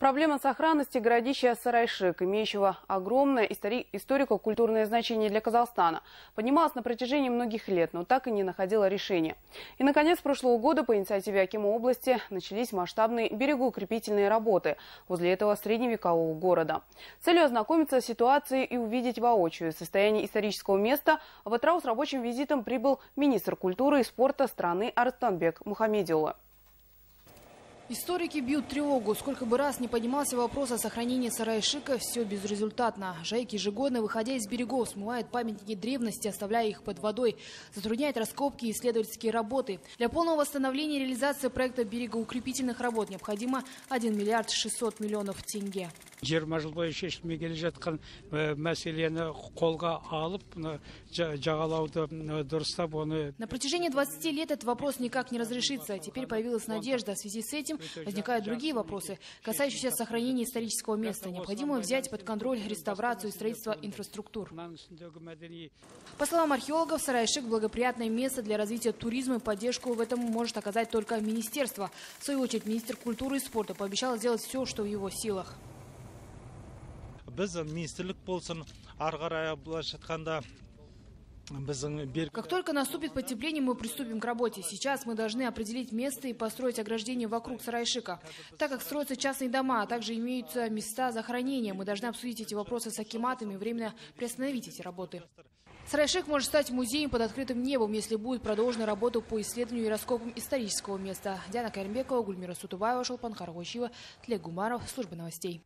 Проблема сохранности городища Сарайшик, имеющего огромное истори- историко-культурное значение для Казахстана, поднималась на протяжении многих лет, но так и не находила решения. И, наконец, прошлого года по инициативе Акима области начались масштабные берегоукрепительные работы возле этого средневекового города. Целью ознакомиться с ситуацией и увидеть воочию состояние исторического места в Атрау с рабочим визитом прибыл министр культуры и спорта страны Арстанбек Мухамедиула. Историки бьют тревогу. Сколько бы раз не поднимался вопрос о сохранении сарайшика, все безрезультатно. Жайк ежегодно, выходя из берегов, смывает памятники древности, оставляя их под водой. Затрудняет раскопки и исследовательские работы. Для полного восстановления и реализации проекта берегоукрепительных работ необходимо 1 миллиард 600 миллионов тенге жиырма жыл бойы шешілмей келе жатқан ә, мәселені қолға алып мына жа- жағалауды м, дұрыстап оны На протяжении 20 лет этот вопрос никак не разрешится. Теперь появилась надежда. В связи с этим возникают другие вопросы, касающиеся сохранения исторического места. Необходимо взять под контроль реставрацию и строительство инфраструктур. мынаның үстіндегі мәдени По словам археологов, Сарайшик – благоприятное место для развития туризма и поддержку в этом может оказать только министерство. В свою очередь, министр культуры и спорта пообещал сделать все, что в его силах. біз министрлік болсын ары қарай былайша айтқанда біздің берік Как только наступит потепление, мы приступим к работе. Сейчас мы должны определить место и построить ограждение вокруг сарайшика. Так как строятся частные дома, а также имеются места захоронения, мы должны обсудить эти вопросы с акиматами и временно приостановить эти работы. Сарайшик может стать музеем под открытым небом, если будет продолжена работа по исследованию и раскопам исторического места. Диана Каримбекова, Гульмира Сутубаева, Шолпан Карагочева, Тлек Гумаров, Служба новостей.